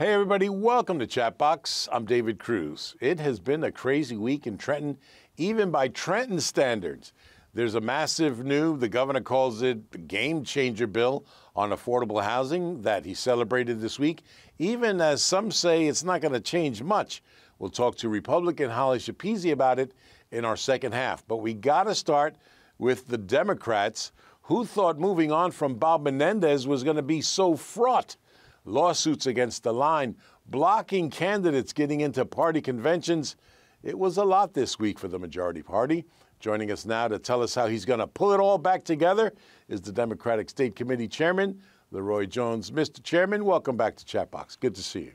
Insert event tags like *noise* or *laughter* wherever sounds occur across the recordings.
Hey, everybody, welcome to Chatbox. I'm David Cruz. It has been a crazy week in Trenton, even by Trenton standards. There's a massive new, the governor calls it the game changer bill on affordable housing that he celebrated this week, even as some say it's not going to change much. We'll talk to Republican Holly Schepisi about it in our second half. But we got to start with the Democrats who thought moving on from Bob Menendez was going to be so fraught lawsuits against the line, blocking candidates getting into party conventions. It was a lot this week for the majority party. Joining us now to tell us how he's going to pull it all back together is the Democratic State Committee Chairman, LeRoy Jones. Mr. Chairman, welcome back to Chatbox. Good to see you.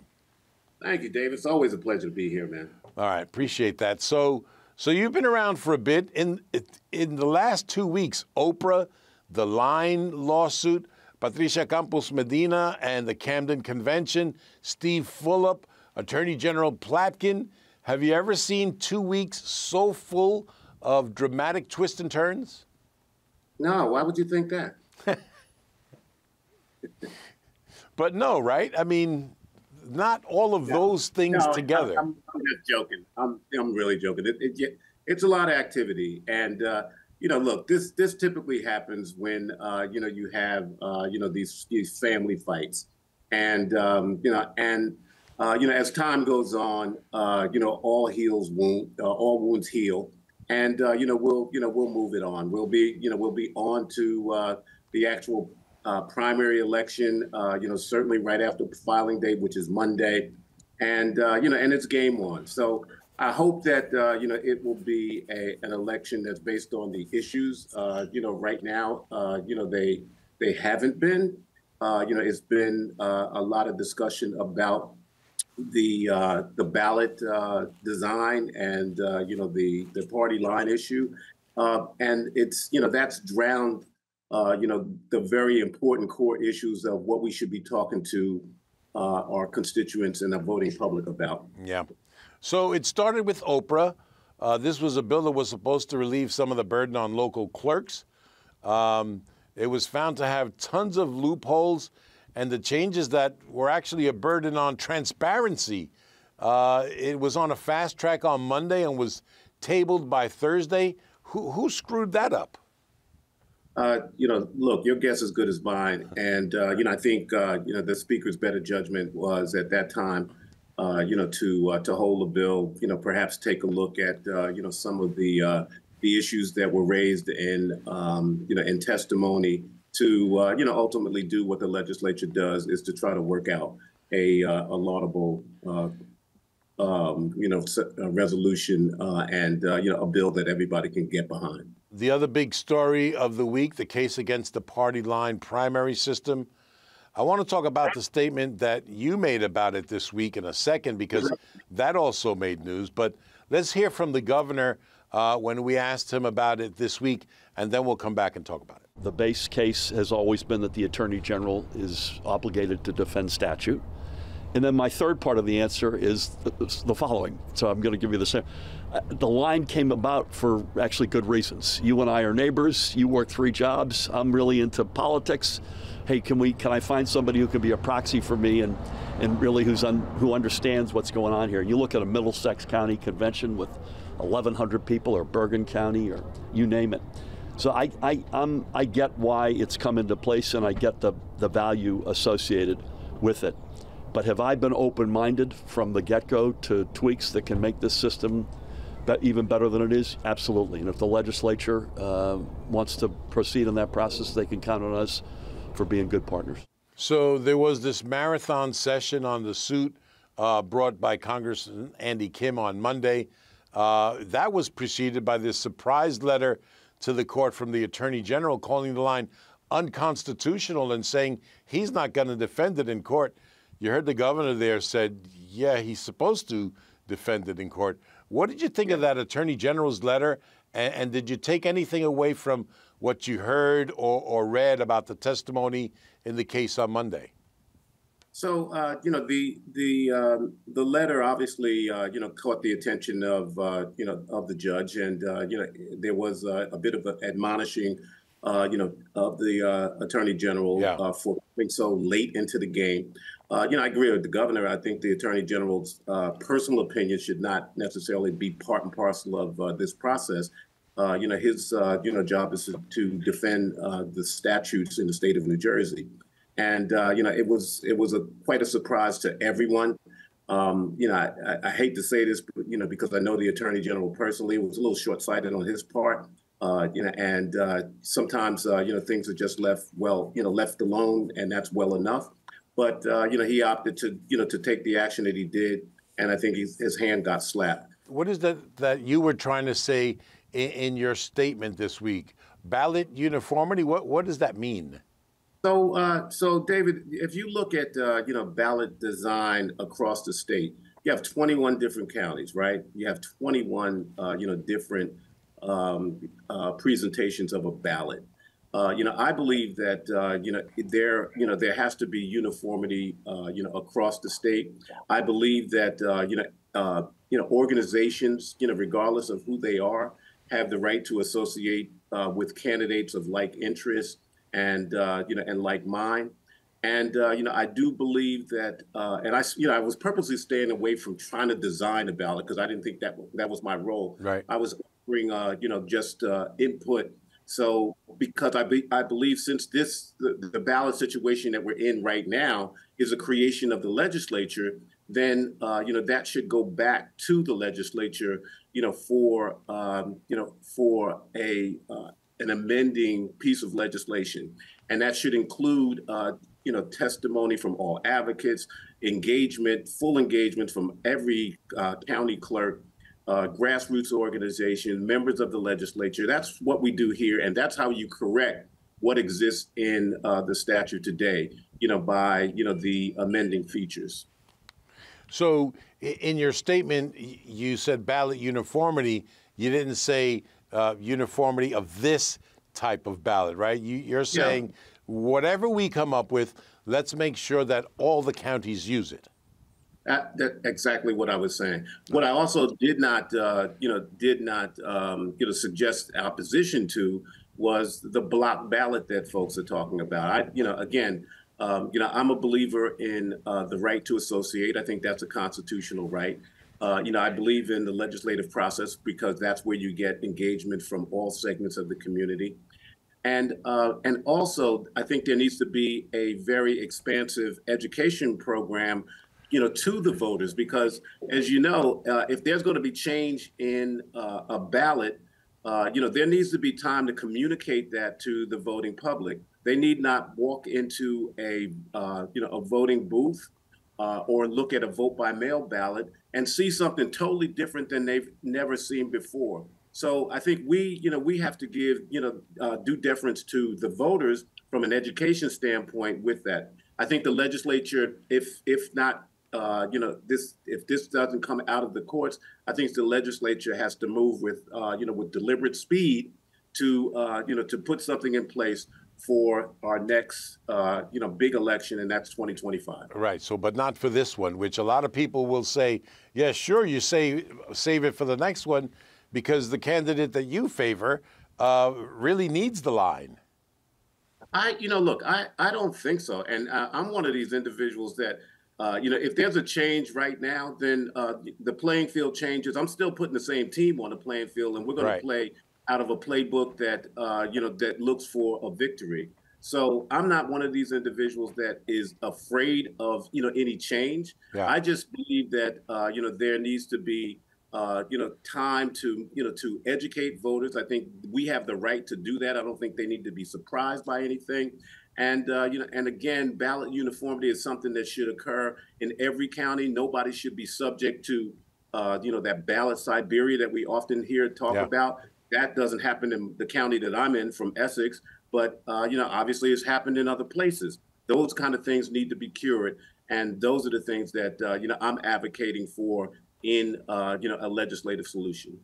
Thank you, Dave. It's always a pleasure to be here, man. All right, appreciate that. So, so you've been around for a bit. In in the last two weeks, OPRA, the Line lawsuit, Patricia Campos Medina and the Camden Convention, Steve Fulop, Attorney General Platkin. Have you ever seen two weeks so full of dramatic twists and turns? No, why would you think that? *laughs* but no, right? I mean, not all of no, those things no, together. I'm, I'm, just joking. I'm, I'm really joking. It, it, it's a lot of activity. And, uh, you know, look, this this typically happens when uh, you know you have uh, you know these these family fights, and um, you know, and uh, you know, as time goes on, uh, you know, all heals wound, uh, all wounds heal, and uh, you know, we'll you know we'll move it on. We'll be you know we'll be on to the actual primary election. you know, certainly right after filing date, which is Monday, and you know, and it's game on. So I hope that uh, you know it will be a, an election that's based on the issues. Uh, you know, right now, uh, you know they they haven't been. Uh, you know, it's been uh, a lot of discussion about the uh, the ballot design and you know the the party line issue, and it's you know that's drowned you know the very important core issues of what we should be talking to our constituents and the voting public about. Yeah. So it started with OPRA. Uh, this was a bill that was supposed to relieve some of the burden on local clerks. Um, it was found to have tons of loopholes and the changes that were actually a burden on transparency. Uh, it was on a fast track on Monday and was tabled by Thursday. Who, who screwed that up? Uh, you know, look, your guess is as good as mine. And, uh, you know, I think, uh, you know, the speaker's better judgment was at that time uh, you know, to uh, to hold a bill, you know, perhaps take a look at, uh, you know, some of the uh, the issues that were raised in, um, you know, in testimony to, uh, you know, ultimately do what the legislature does is to try to work out a, uh, a laudable, um, you know, resolution and, you know, a bill that everybody can get behind. The other big story of the week, the case against the party line primary system. I want to talk about the statement that you made about it this week in a second because that also made news. But let's hear from the governor uh, when we asked him about it this week, and then we'll come back and talk about it. The base case has always been that the Attorney General is obligated to defend statute. And then my third part of the answer is the following. So I'm going to give you the same. Uh, the line came about for actually good reasons. You and I are neighbors. You work three jobs. I'm really into politics hey, can we can I find somebody who can be a proxy for me and and really who's un, who understands what's going on here? You look at a Middlesex County convention with 1,100 people, or Bergen County, or you name it. So I I I'm, I get why it's come into place, and I get the the value associated with it. But have I been open-minded from the get-go to tweaks that can make this system? even better than it is? Absolutely. And if the legislature uh, wants to proceed in that process, they can count on us for being good partners. So there was this marathon session on the suit uh, brought by Congressman Andy Kim on Monday. Uh, that was preceded by this surprise letter to the court from the Attorney General calling the line unconstitutional and saying he's not going to defend it in court. You heard the governor there said, yeah, he's supposed to defend it in court. What did you think of that Attorney General's letter? And, and did you take anything away from what you heard or, or read about the testimony in the case on Monday? So uh, you know the the um, the letter obviously uh, you know caught the attention of uh, you know of the judge, and uh, you know there was a bit of admonishing uh, you know of the uh, attorney general yeah. for being so late into the game. uh, you know, I agree with the governor. I think the attorney general's uh, personal opinion should not necessarily be part and parcel of uh, this process. Uh, you know, his uh, you know job is to defend uh, the statutes in the state of New Jersey, and you know, it was it was a quite a surprise to everyone. Um, you know, I, I, hate to say this, but, you know, because I know the attorney general personally, it was a little short-sighted on his part. you know, and sometimes you know things are just left well, you know, left alone, and that's well enough. But uh, you know, he opted to you know to take the action that he did, and I think his hand got slapped. What is that that you were trying to say in, in your statement this week? Ballot uniformity. What what does that mean? So, uh, so David, if you look at uh, you know ballot design across the state, you have 21 different counties, right? You have 21 uh, you know different um, uh, presentations of a ballot. Uh, you know, I believe that uh, you know there you know there has to be uniformity you know across the state. I believe that you know you know organizations you know regardless of who they are have the right to associate uh, with candidates of like interest and uh, you know and like mind. And uh, you know, I do believe that, and I, you know, I was purposely staying away from trying to design a ballot because I didn't think that that was my role. Right. I was offering, you know, just input so, because I, be, I believe since this the, the, ballot situation that we're in right now is a creation of the legislature, then uh, you know that should go back to the legislature, you know, for um, you know for a uh, an amending piece of legislation, and that should include uh, you know testimony from all advocates, engagement, full engagement from every uh, county clerk uh, grassroots organization, members of the legislature. That's what we do here, and that's how you correct what exists in uh, the statute today. You know, by you know the amending features. So, in your statement, you said ballot uniformity. You didn't say uh, uniformity of this type of ballot, right? You, are saying yeah. whatever we come up with, let's make sure that all the counties use it. That, that, exactly what I was saying. What I also did not, uh, you know, did not, um, you know, suggest opposition to was the block ballot that folks are talking about. I, you know, again, um, you know, I'm a believer in uh, the right to associate. I think that's a constitutional right. Uh, you know, I believe in the legislative process because that's where you get engagement from all segments of the community. And, uh, and also, I think there needs to be a very expansive education program you know, to the voters because, as you know, uh, if there's going to be change in uh, a ballot, uh, you know, there needs to be time to communicate that to the voting public. They need not walk into a, uh, you know, a voting booth uh, or look at a vote by mail ballot and see something totally different than they've never seen before. So I think we, you know, we have to give, you know, uh, due deference to the voters from an education standpoint with that. I think the legislature, if if not uh, you know, this if this doesn't come out of the courts, I think the legislature has to move with, uh, you know, with deliberate speed to, uh, you know, to put something in place for our next, uh, you know, big election, and that's 2025. Right. So, but not for this one, which a lot of people will say, yeah, sure, you say save it for the next one, because the candidate that you favor uh, really needs the line. I, you know, look, I, I don't think so, and uh, I'm one of these individuals that uh, you know, if there's a change right now, then uh, the playing field changes. I'm still putting the same team on the playing field, and we're going right. to play out of a playbook that uh, you know that looks for a victory. So I'm not one of these individuals that is afraid of you know any change. Yeah. I just believe that uh, you know there needs to be uh, you know time to you know to educate voters. I think we have the right to do that. I don't think they need to be surprised by anything. And uh, you know, and again, ballot uniformity is something that should occur in every county. Nobody should be subject to, uh, you know, that ballot Siberia that we often hear talk yeah. about. That doesn't happen in the county that I'm in, from Essex, but uh, you know, obviously, it's happened in other places. Those kind of things need to be cured, and those are the things that uh, you know I'm advocating for in uh, you know a legislative solution.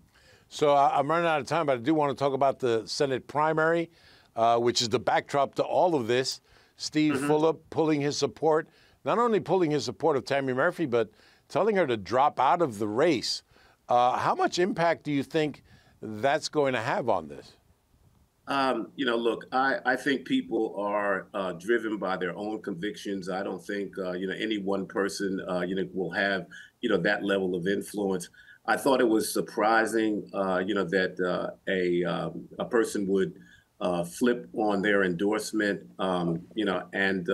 So uh, I'm running out of time, but I do want to talk about the Senate primary uh, which is the backdrop to all of this. Steve mm-hmm. Fulop pulling his support, not only pulling his support of Tammy Murphy, but telling her to drop out of the race. Uh, how much impact do you think that's going to have on this? Um, you know, look, I, I think people are uh, driven by their own convictions. I don't think, uh, you know, any one person, uh, you know, will have, you know, that level of influence. I thought it was surprising, uh, you know, that uh, a um, a person would uh, flip on their endorsement, um, you know, and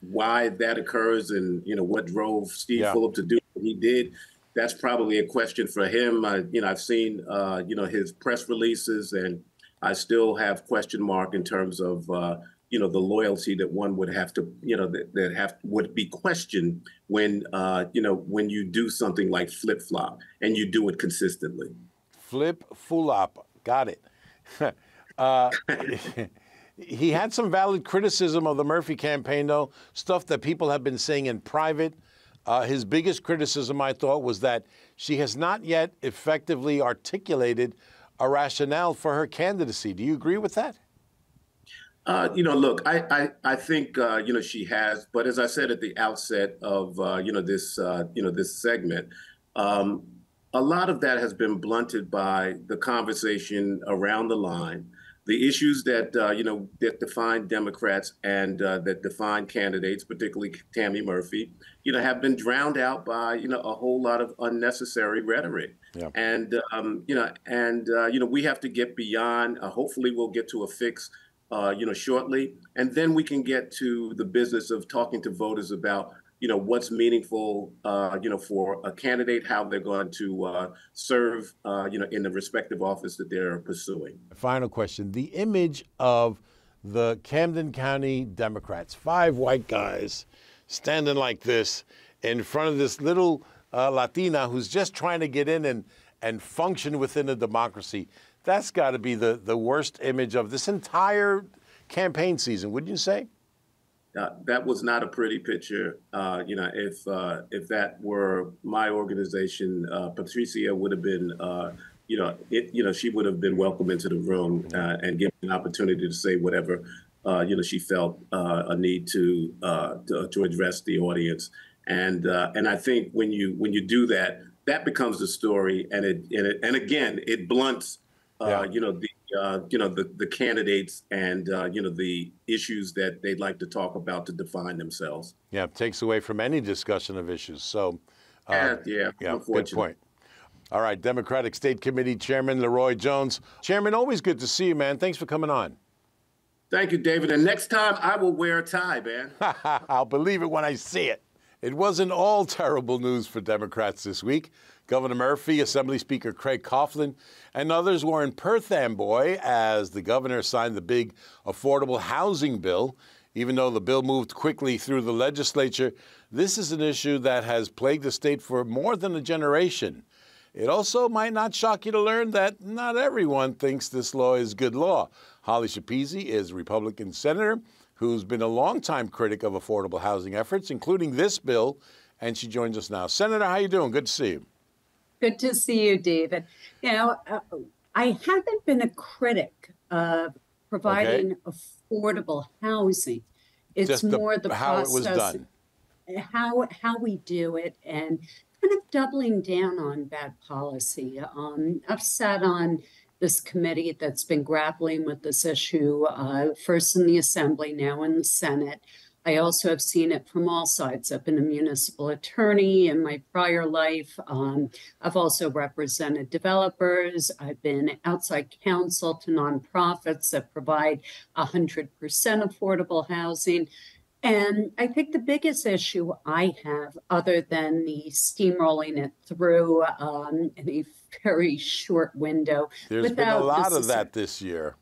why that occurs and you know what drove Steve yeah. To do what he did. That's probably a question for him. I, you know, I've seen you know his press releases and I still have question mark in terms of uh, you know the loyalty that one would have to you know that, that have would be questioned when uh, you know when you do something like flip flop and you do it consistently. Flip flop, got it. *laughs* uh, *laughs* he had some valid criticism of the Murphy campaign, though stuff that people have been saying in private. Uh, his biggest criticism, I thought, was that she has not yet effectively articulated a rationale for her candidacy. Do you agree with that? Uh, you know, look, I I, I think uh, you know she has, but as I said at the outset of uh, you know this uh, you know this segment, um, a lot of that has been blunted by the conversation around the line, the issues that uh, you know that define Democrats and uh, that define candidates, particularly Tammy Murphy, you know, have been drowned out by you know a whole lot of unnecessary rhetoric. Yeah. And um, you know, and uh, you know, we have to get beyond. Uh, hopefully, we'll get to a fix. Uh, you know, shortly, and then we can get to the business of talking to voters about you know what's meaningful uh, you know for a candidate how they're going to uh, serve uh, you know in the respective office that they're pursuing. Final question. The image of the camden county democrats five white guys standing like this in front of this little uh, latina who's just trying to get in and and function within a democracy that's got to be the the worst image of this entire campaign season wouldn't you say uh, that was not a pretty picture. Uh, you know, if uh, if that were my organization, uh, Patricia would have been, uh, you know, it, you know, she would have been welcome into the room uh, and given an opportunity to say whatever, you know, she felt a need to, to, to address the audience. And and I think when you when you do that, that becomes the story, and it and it and again, it blunts, yeah. you know, the uh, you know the the candidates and uh, you know the issues that they'd like to talk about to define themselves. Yeah, it takes away from any discussion of issues. So, uh, yeah, yeah, good point. All right, Democratic State Committee Chairman LeRoy Jones. Chairman, always good to see you, man. Thanks for coming on. Thank you, David. And next time I will wear a tie, man. *laughs* I'll believe it when I see it. It wasn't all terrible news for Democrats this week. Governor Murphy, Assembly Speaker Craig Coughlin, and others were in Perth Amboy as the governor signed the big affordable housing bill. Even though the bill moved quickly through the legislature, this is an issue that has plagued the state for more than a generation. It also might not shock you to learn that not everyone thinks this law is good law. Holly Schepisi is a Republican senator who's been a longtime critic of affordable housing efforts, including this bill, and she joins us now. Senator, how you doing? Good to see you. Good to see you, David. You know, uh, I haven't been a critic of providing okay. affordable housing. It's Just more the, the how process, it was done. how how we do it, and kind of doubling down on bad policy. Um, I've sat on this committee that's been grappling with this issue, uh, first in the Assembly, now in the Senate. I also have seen it from all sides. I've been a municipal attorney in my prior life. Um, I've also represented developers. I've been outside counsel to nonprofits that provide 100% affordable housing. And I think the biggest issue I have, other than the steamrolling it through um, in a very short window, there's been a lot of that this year.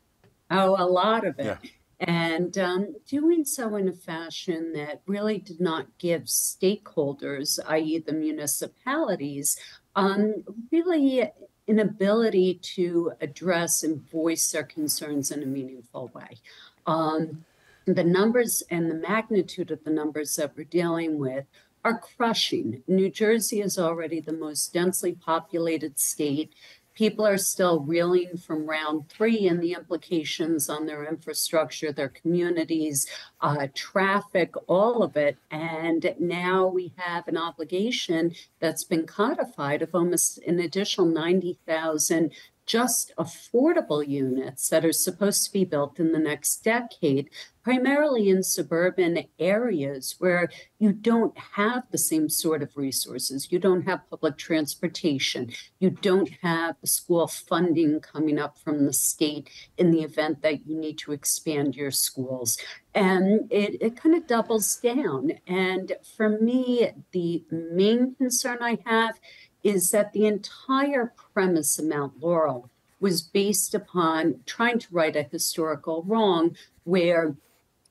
Oh, a lot of it. Yeah and um, doing so in a fashion that really did not give stakeholders, i.e., the municipalities, um, really an ability to address and voice their concerns in a meaningful way. Um, the numbers and the magnitude of the numbers that we're dealing with are crushing. New Jersey is already the most densely populated state people are still reeling from round three and the implications on their infrastructure, their communities, uh, traffic, all of it. And now we have an obligation that's been codified of almost an additional 90,000 just affordable units that are supposed to be built in the next decade, primarily in suburban areas where you don't have the same sort of resources. You don't have public transportation. You don't have school funding coming up from the state in the event that you need to expand your schools. And it, it kind of doubles down. And for me, the main concern I have is that the entire premise of Mount Laurel was based upon trying to right a historical wrong where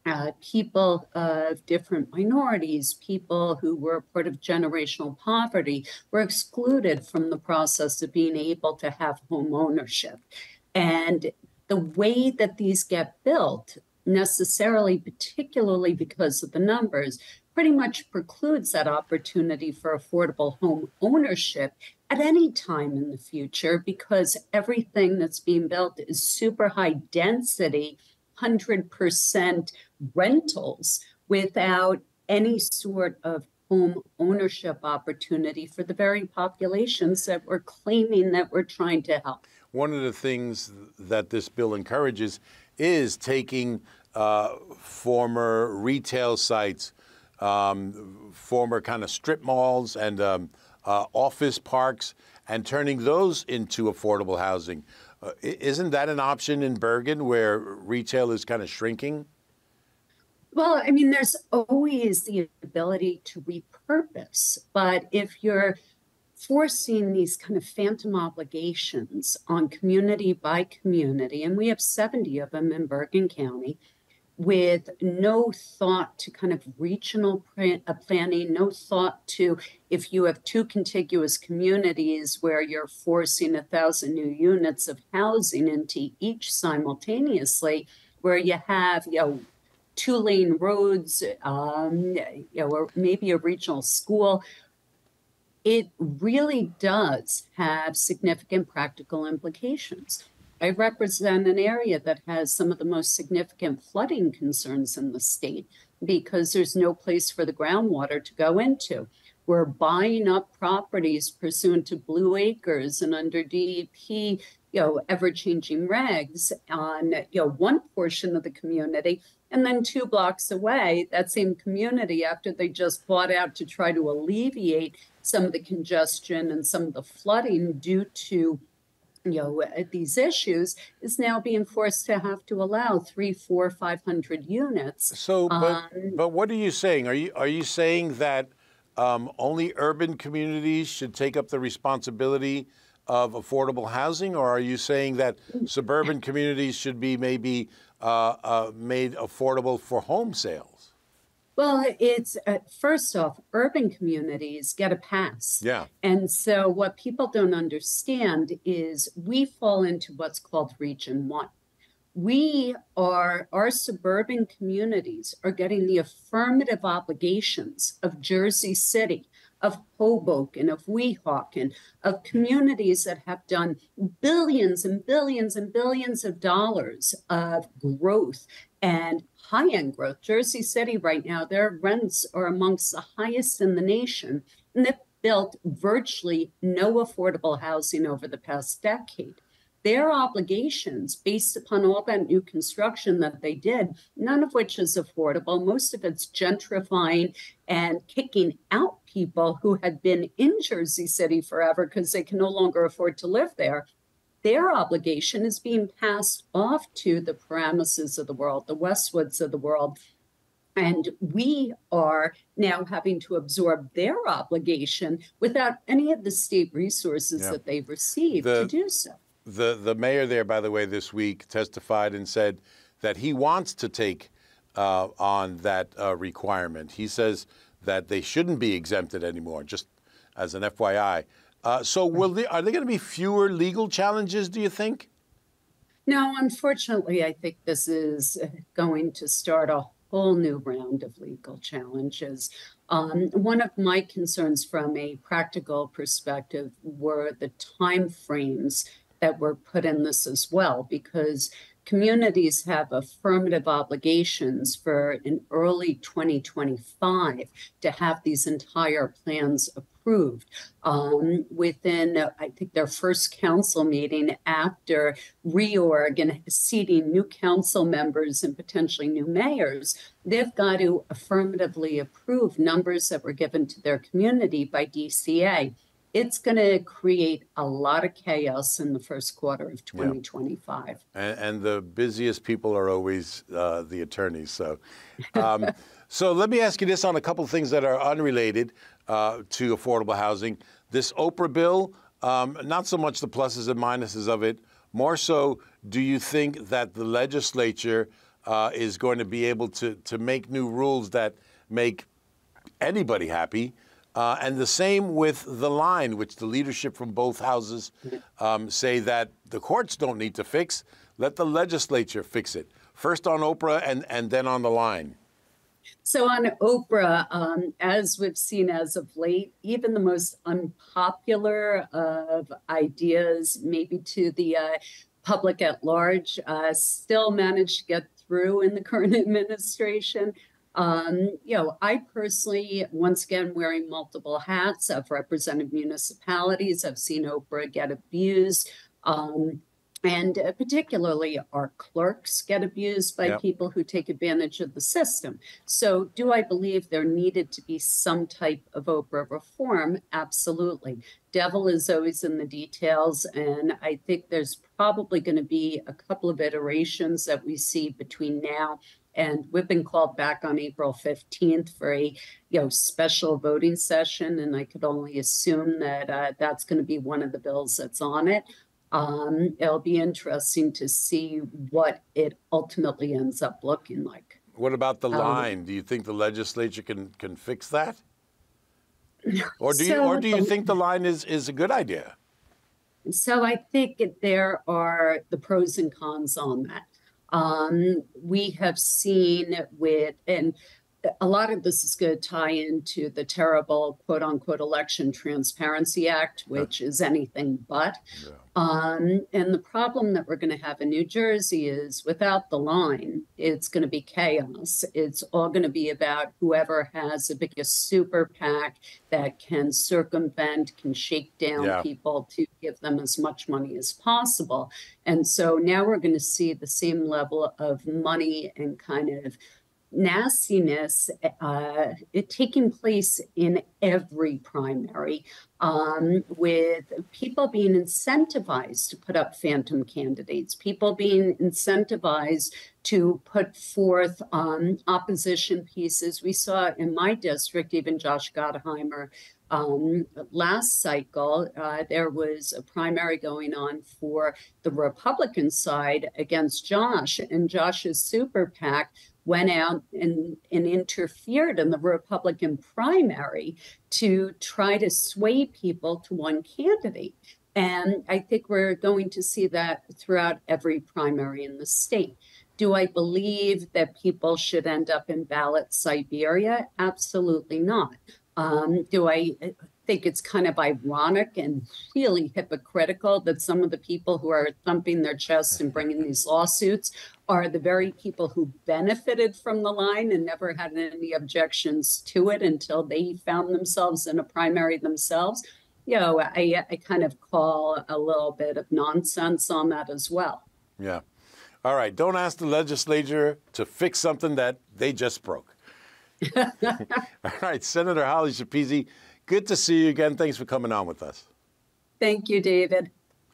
uh, people of different minorities, people who were part of generational poverty, were excluded from the process of being able to have home ownership. And the way that these get built, necessarily, particularly because of the numbers, pretty much precludes that opportunity for affordable home ownership at any time in the future because everything that's being built is super high density, 100% rentals without any sort of home ownership opportunity for the very populations that we're claiming that we're trying to help. One of the things that this bill encourages is taking uh, former retail sites um, former kind of strip malls and um, uh, office parks and turning those into affordable housing. Uh, isn't that an option in Bergen where retail is kind of shrinking? Well, I mean, there's always the ability to repurpose, but if you're forcing these kind of phantom obligations on community by community, and we have 70 of them in Bergen County, with no thought to kind of regional uh, planning, no thought to if you have two contiguous communities where you're forcing a thousand new units of housing into each simultaneously, where you have, you know, two lane roads, um, you know, or maybe a regional school. It really does have significant practical implications. I represent an area that has some of the most significant flooding concerns in the state because there's no place for the groundwater to go into. We're buying up properties pursuant to Blue Acres and under DEP, you know, ever-changing regs on you know one portion of the community, and then two blocks away, that same community, after they just bought out to try to alleviate some of the congestion and some of the flooding due to you know these issues is now being forced to have to allow three four five hundred units so but um, but what are you saying? Are you are you saying that um, only urban communities should take up the responsibility of affordable housing? Or are you saying that suburban communities should be maybe uh, uh, made affordable for home sales well, it's uh, first off, urban communities get a pass. Yeah. And so, what people don't understand is we fall into what's called Region One. We are, our suburban communities are getting the affirmative obligations of Jersey City, of Hoboken, of Weehawken, of communities that have done billions and billions and billions of dollars of growth and high end growth. Jersey City, right now, their rents are amongst the highest in the nation. And they've built virtually no affordable housing over the past decade. Their obligations, based upon all that new construction that they did, none of which is affordable, most of it's gentrifying and kicking out people who had been in Jersey City forever because they can no longer afford to live there their obligation is being passed off to the Paramuses of the world, the Westwoods of the world. And we are now having to absorb their obligation without any of the state resources yeah. that they've received the, to do so. The, the mayor there, by the way, this week testified and said that he wants to take uh, on that uh, requirement. He says that they shouldn't be exempted anymore, just as an FYI. Uh, so, will they, are there going to be fewer legal challenges? Do you think? No, unfortunately, I think this is going to start a whole new round of legal challenges. Um, one of my concerns from a practical perspective were the time frames that were put in this as well, because communities have affirmative obligations for in early 2025 to have these entire plans approved approved um, within, uh, I think, their first council meeting after reorg and seating new council members and potentially new mayors. They've got to affirmatively approve numbers that were given to their community by DCA it's going to create a lot of chaos in the first quarter of 2025. Yeah. And, and, the busiest people are always uh, the attorneys. So, um, *laughs* so let me ask you this on a couple of things that are unrelated uh, to affordable housing. This OPRA bill, um, not so much the pluses and minuses of it, more so, do you think that the legislature uh, is going to be able to to make new rules that make anybody happy? Uh, and the same with the line, which the leadership from both houses um, say that the courts don't need to fix. Let the legislature fix it. First on OPRA and, and then on the line. So, on OPRA, um, as we've seen as of late, even the most unpopular of ideas, maybe to the uh, public at large, uh, still managed to get through in the current *laughs* administration. Um, you know, I personally, once again, wearing multiple hats, I've represented municipalities, I've seen OPRA get abused. Um, and uh, particularly our clerks get abused by yep. people who take advantage of the system. So, do I believe there needed to be some type of OPRA reform? Absolutely. Devil is always in the details, and I think there's probably going to be a couple of iterations that we see between now and we've been called back on April 15th for a you know special voting session, and I could only assume that uh, that's going to be one of the bills that's on it. Um, it'll be interesting to see what it ultimately ends up looking like. What about the um, line? Do you think the legislature can can fix that? *laughs* Or do so you or do you think the line is is a good idea? So I think there are the pros and cons on that. Um, we have seen with, and a lot of this is going to tie into the terrible quote unquote Election Transparency Act, which is anything but. Yeah. Um, and the problem that we're going to have in New Jersey is without the line, it's going to be chaos. It's all going to be about whoever has the biggest super PAC that can circumvent, can shake down yeah. people to give them as much money as possible. And so now we're going to see the same level of money and kind of nastiness uh, taking place in every primary um, with people being incentivized to put up phantom candidates, people being incentivized to put forth um, opposition pieces. We saw in my district, even Josh Gottheimer. Um, last cycle, uh, there was a primary going on for the Republican side against Josh, and Josh's super PAC went out and, and interfered in the Republican primary to try to sway people to one candidate. And I think we're going to see that throughout every primary in the state. Do I believe that people should end up in ballot Siberia? Absolutely not. Um, do I think it's kind of ironic and really hypocritical that some of the people who are thumping their chests and bringing these lawsuits are the very people who benefited from the line and never had any objections to it until they found themselves in a primary themselves. You know, I, I kind of call a little bit of nonsense on that as well. Yeah. All right. Don't ask the legislature to fix something that they just broke. *laughs* All right. Senator Holly Schepisi, good to see you again. Thanks for coming on with us. Thank you, David.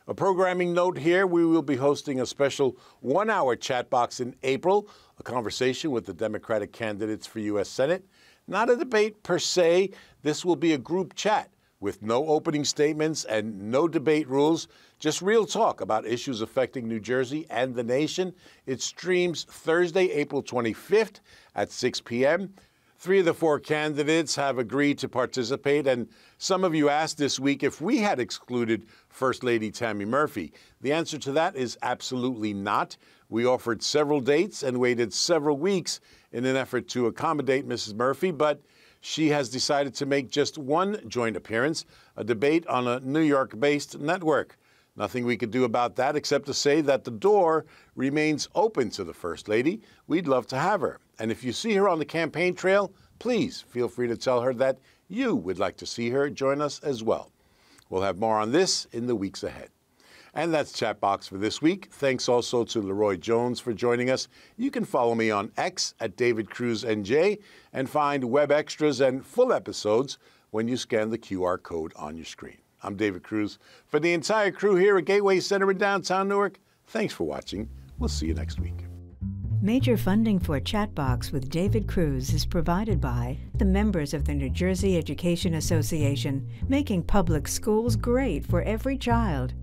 A programming note here we will be hosting a special one hour chat box in April, a conversation with the Democratic candidates for U.S. Senate. Not a debate per se, this will be a group chat with no opening statements and no debate rules, just real talk about issues affecting New Jersey and the nation. It streams Thursday, April 25th at 6 p.m. Three of the four candidates have agreed to participate, and some of you asked this week if we had excluded First Lady Tammy Murphy. The answer to that is absolutely not. We offered several dates and waited several weeks in an effort to accommodate Mrs. Murphy, but she has decided to make just one joint appearance, a debate on a New York based network. Nothing we could do about that except to say that the door remains open to the First Lady. We'd love to have her. And if you see her on the campaign trail, please feel free to tell her that you would like to see her join us as well. We'll have more on this in the weeks ahead. And that's Chatbox for this week. Thanks also to LeRoy Jones for joining us. You can follow me on X at David Cruz NJ and find web extras and full episodes when you scan the QR code on your screen. I'm David Cruz. For the entire crew here at Gateway Center in downtown Newark, thanks for watching. We'll see you next week. Major funding for Chatbox with David Cruz is provided by the members of the New Jersey Education Association, making public schools great for every child.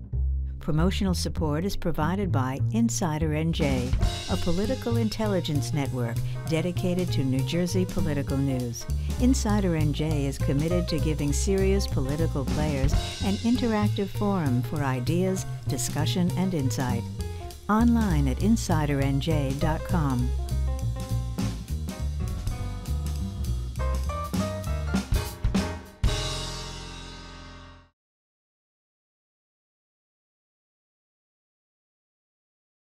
Promotional support is provided by Insider NJ, a political intelligence network dedicated to New Jersey political news. Insider NJ is committed to giving serious political players an interactive forum for ideas, discussion, and insight. Online at insidernj.com.